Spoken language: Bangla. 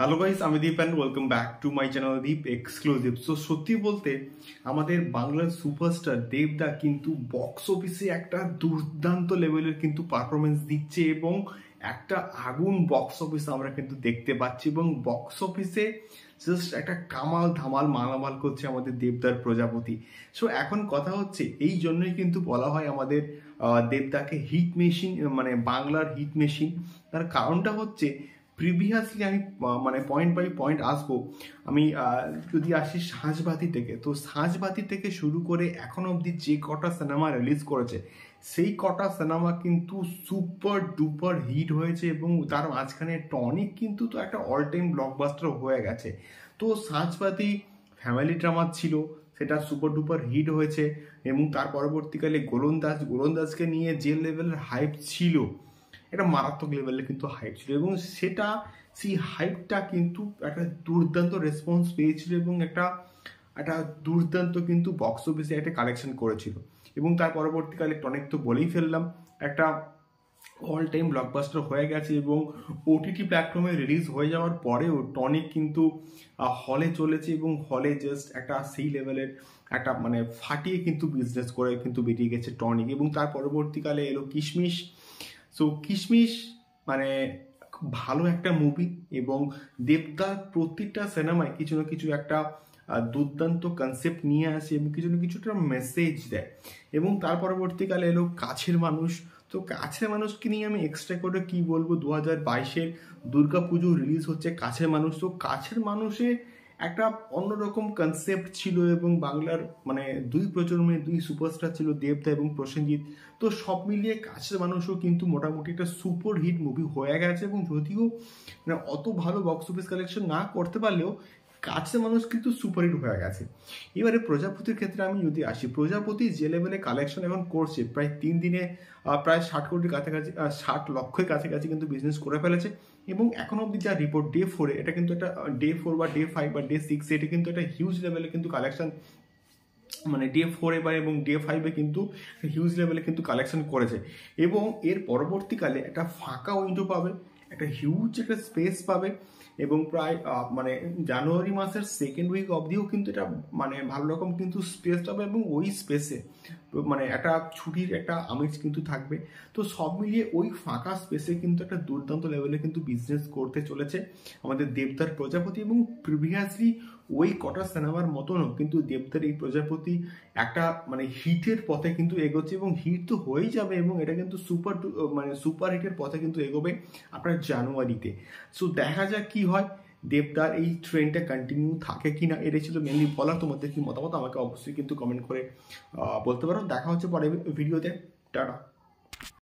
হ্যালো গাইস আমি Deep and welcome back to my channel Deep exclusive so সত্যি বলতে, আমাদের বাংলার সুপারস্টার দেবদা কিন্তু বক্স অফিসে একটা দুর্দান্ত লেভেলের কিন্তু পারফরমেন্স দিচ্ছে এবং একটা আগুন বক্স অফিস আমরা কিন্তু দেখতে পাচ্ছি এবং বক্স অফিসে জাস্ট একটা কামাল ধামাল মালামাল করছে আমাদের দেবদার প্রজাপতি। সো এখন কথা হচ্ছে, এই জন্যই কিন্তু বলা হয় আমাদের দেবদাকে হিট মেশিন মানে বাংলার হিট মেশিন তার কারণটা হচ্ছে প্রিভিয়াসলি আমি মানে পয়েন্ট বাই পয়েন্ট আসব। আমি যদি আসি সাঁঝবাতি থেকে, তো সাঁঝবাতি থেকে শুরু করে এখন অবধি যে কটা সিনেমা রিলিজ করেছে, সেই কটা সিনেমা কিন্তু সুপার ডুপার হিট হয়েছে এবং তার মাঝখানে টনিক কিন্তু তো একটা অল টাইম ব্লকবাস্টার হয়ে গেছে। তো সাঁঝবাতি ফ্যামিলি ড্রামা ছিল, সেটা সুপার ডুপার হিট হয়েছে এবং তার পরবর্তীকালে গোলন্দাজ, গোলন্দাজকে নিয়ে যে লেভেলের হাইপ ছিল একটা মারাত্মক লেভেলে কিন্তু হাইপ ছিল এবং সেটা, সেই হাইপটা কিন্তু একটা দুর্দান্ত রেসপন্স পেয়েছিল এবং একটা একটা দুর্দান্ত কিন্তু বক্স অফিসে একটা কালেকশন করেছিল। এবং তার পরবর্তীকালে টনিক তো বলেই ফেললাম, একটা অল টাইম ব্লকবাস্টার হয়ে গেছে এবং ওটিটি প্ল্যাটফর্মে রিলিজ হয়ে যাওয়ার পরেও টনিক কিন্তু হলে চলেছে এবং হলে জাস্ট একটা সেই লেভেলের একটা মানে ফাটিয়ে কিন্তু বিজনেস করে কিন্তু বেরিয়ে গেছে টনিক এবং তার পরবর্তীকালে এলো কিশমিশ। সো কিশমিশ মানে ভালো একটা মুভি এবং দেবদার প্রতিটা সিনেমায় কিছু না কিছু একটা দুর্দান্ত কনসেপ্ট নিয়ে আসে এবং কিছু না কিছুটা মেসেজ দেয়। এবং তার পরবর্তীকালে এলো কাছের মানুষ। তো কাছের মানুষকে নিয়ে আমি এক্সট্রা করে কি বলব? দু হাজার বাইশের দুর্গা পুজো রিলিজ হচ্ছে কাছের মানুষ। তো কাছের মানুষে একটা অন্যরকম কনসেপ্ট ছিল এবং বাংলার মানে দুই প্রজন্মে দুই সুপারস্টার ছিল দেবদা এবং প্রসেনজিৎ। তো সব মিলিয়ে কাছের মানুষও কিন্তু মোটামুটি একটা সুপার হিট মুভি হয়ে গেছে এবং যদিও মানে অত ভালো বক্স অফিস কালেকশন না করতে পারলেও কাছের মানুষ কিন্তু সুপারহিট হয়ে গেছে। এবারে প্রজাপতির ক্ষেত্রে আমি যদি আসি, প্রজাপতি যে লেভেলে কালেকশন এখন করছে, প্রায় তিন দিনে প্রায় ষাট কোটির কাছাকাছি ষাট লক্ষের কাছাকাছি কিন্তু বিজনেস করে ফেলেছে এবং এখন অবধি যা রিপোর্ট ডে ফোরে এটা কিন্তু একটা ডে ফোর বা ডে ফাইভ বা ডে সিক্স এটা কিন্তু একটা হিউজ লেভেলে কিন্তু কালেকশন মানে ডে ফোরে বা এবং ডে ফাইভে কিন্তু হিউজ লেভেলে কিন্তু কালেকশন করেছে। এবং এর পরবর্তীকালে একটা ফাঁকা উইন্ডো পাবে একটা হিউজ একটা স্পেস পাবে এবং প্রায় মানে জানুয়ারি মাসের সেকেন্ড উইক অবধিও কিন্তু এটা মানে ভালো রকম কিন্তু স্পেস পাবে এবং ওই স্পেসে মানে একটা ছুটির একটা আমেজ কিন্তু থাকবে। তো সব মিলিয়ে ওই ফাঁকা স্পেসে কিন্তু একটা দুর্দান্ত লেভেলে কিন্তু বিজনেস করতে চলেছে আমাদের দেবদার প্রজাপতি এবং প্রিভিয়াসলি ওই কটা সিনেমার মতনও কিন্তু দেবদার এই প্রজাপতি একটা মানে হিটের পথে কিন্তু এগোচ্ছে এবং হিট তো হয়েই যাবে এবং এটা কিন্তু সুপার মানে সুপার হিটের পথে কিন্তু এগোবে আপনার জানুয়ারিতে। সো দেখা যাক কি হয়। দেবদার এই ট্রেন্ডটা কন্টিনিউ থাকে কি না এটাই ছিল মেনলি বলার। তোমাদের কি মতামত? আমাকে অবশ্যই কিন্তু কমেন্ট করে বলতে পারো। দেখা হচ্ছে পরে ভিডিওতে টাটা।